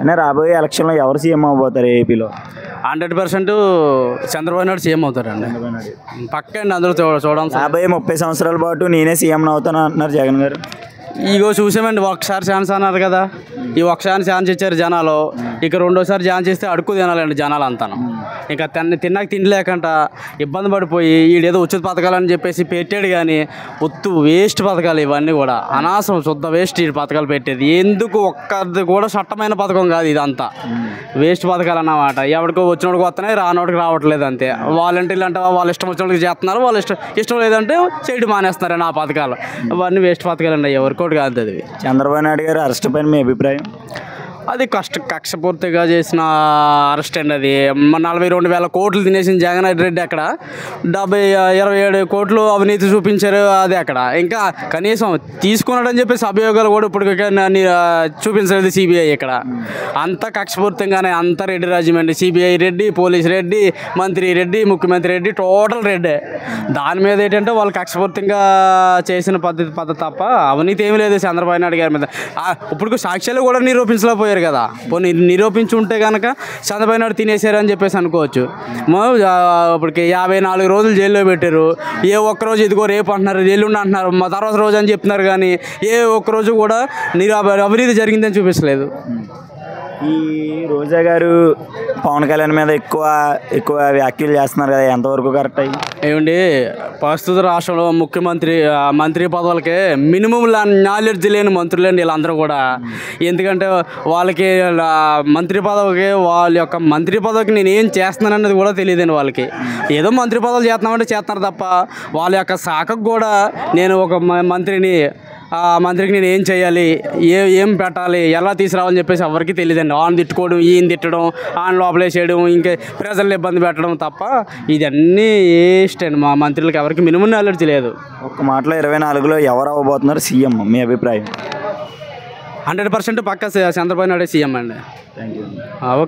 అంటే రాబోయే ఎలక్షన్లో ఎవరు సీఎం అవ్వబోతారు ఏపీలో? Hundred percent Chandrababu Naidu CM అవుతారండి. పక్క అండి అందరూ చూ చూడడం రాబోయే ముప్పై సంవత్సరాల పాటు నేనే సీఎం అవుతాను అంటున్నారు జగన్ గారు. ఇగో చూసామండి ఒకసారి ఛాన్స్ అన్నారు కదా. ఈ ఒకసారి ఛాన్స్ ఇచ్చారు జనాలు. ఇక రెండోసారి ఛాన్స్ ఇస్తే అడుక్కు తినాలండి జనాలు అంతాను ఇంకా తిన్న తిన్నాక తినలేకంట ఇబ్బంది పడిపోయి ఈడేదో ఉచిత పథకాలు అని చెప్పేసి పెట్టాడు కానీ ఒత్తు వేస్ట్ పథకాలు ఇవన్నీ కూడా. అనవసరం శుద్ధ వేస్ట్ ఈ పథకాలు పెట్టేది. ఎందుకు ఒక్కది కూడా చట్టమైన పథకం కాదు ఇదంతా. వేస్ట్ పథకాలు అన్నమాట. ఎవరికో వచ్చినోడికి వస్తున్నాయి రానోడికి రావట్లేదు అంతే. వాలంటీర్లు అంటే వాళ్ళ ఇష్టం వచ్చినోడికి చేస్తున్నారు వాళ్ళ ఇష్టం ఇష్టం లేదంటే చేయడం మానేస్తున్నారండి ఆ పథకాలు. అవన్నీ వేస్ట్ పథకాలు అండి ఎవరికోటి కాదు అది చంద్రబాబు నాయుడు గారు అరెస్ట్ పైన మీ అభిప్రాయం అది కష్ట కక్షపూర్తిగా చేసిన అరెస్ట్ అండి అది. నలభై రెండు వేల కోట్లు తినేసిన జగన్ రెడ్డి అక్కడ. డెబ్బై ఇరవై ఏడు కోట్లు అవినీతి చూపించారు అది అక్కడ. ఇంకా కనీసం తీసుకున్నాడని చెప్పేసి అభియోగాలు కూడా ఇప్పుడు చూపించలేదు సిబిఐ ఇక్కడ. అంత కక్షపూర్తిగానే అంత రెడ్డి రాజ్యం అండి. సిబిఐ రెడ్డి పోలీస్ రెడ్డి మంత్రి రెడ్డి ముఖ్యమంత్రి రెడ్డి టోటల్ రెడ్డే. దాని మీద ఏంటంటే వాళ్ళు కక్షపూర్తిగా చేసిన పద్ధతి పద్ధతి తప్ప అవినీతి ఏమీ లేదు చంద్రబాబు నాయుడు గారి మీద. ఇప్పుడు సాక్ష్యాలు కూడా నిరూపించలేకపోయారు. కదా. పోనీ నిరూపించి ఉంటే కనుక చంద్రబాబు నాయుడు తినేశారు అని చెప్పేసి అనుకోవచ్చు. ఇప్పటికి యాభై నాలుగు రోజులు జైల్లో పెట్టారు. ఏ ఒక్క రోజు ఇదిగో రేపు అంటున్నారు ఎల్లుండి అంటున్నారు మా తర్వాత రోజు అని చెప్తున్నారు కానీ ఏ ఒక్క రోజు కూడా నిరా అవినీతి జరిగిందని చూపించలేదు. ఈ రోజా గారు పవన్ కళ్యాణ్ మీద ఎక్కువ ఎక్కువ వ్యాఖ్యలు చేస్తున్నారు కదా ఎంతవరకు కరెక్ట్ అయ్యి? ఏమండి ప్రస్తుత రాష్ట్రంలో ముఖ్యమంత్రి మంత్రి పదవులకి మినిమం నాలెడ్జ్ లేని మంత్రులండి వీళ్ళందరూ కూడా. ఎందుకంటే వాళ్ళకి మంత్రి పదవికి వాళ్ళ యొక్క మంత్రి పదవికి నేను ఏం చేస్తున్నానన్నది కూడా తెలియదండి వాళ్ళకి. ఏదో మంత్రి పదవులు చేస్తున్నామంటే చేస్తున్నారు తప్ప వాళ్ళ యొక్క శాఖకు కూడా నేను ఒక మ- మంత్రిని ఆ మంత్రికి నేను ఏం చేయాలి ఏ ఏం పెట్టాలి ఎలా తీసుకురావాలని చెప్పేసి ఎవరికి తెలియదండి. ఆన్ తిట్టుకోవడం ఈయన తిట్టడం ఆన్ లోపలేసేయడం ఇంకా ప్రజల్ని ఇబ్బంది పెట్టడం తప్ప ఇదన్నీ వేస్ట్ అండి. మా మంత్రులకు ఎవరికి మినిమం నాలెడ్జ్ లేదు. ఒక్క మాటలో ఇరవై నాలుగులో ఎవరు అవ్వబోతున్నారు సీఎం మీ అభిప్రాయం? హండ్రెడ్ పర్సెంట్ పక్క చంద్రబాబు నాయుడు సీఎం అండి థ్యాంక్ యూ ఆ, ఓకే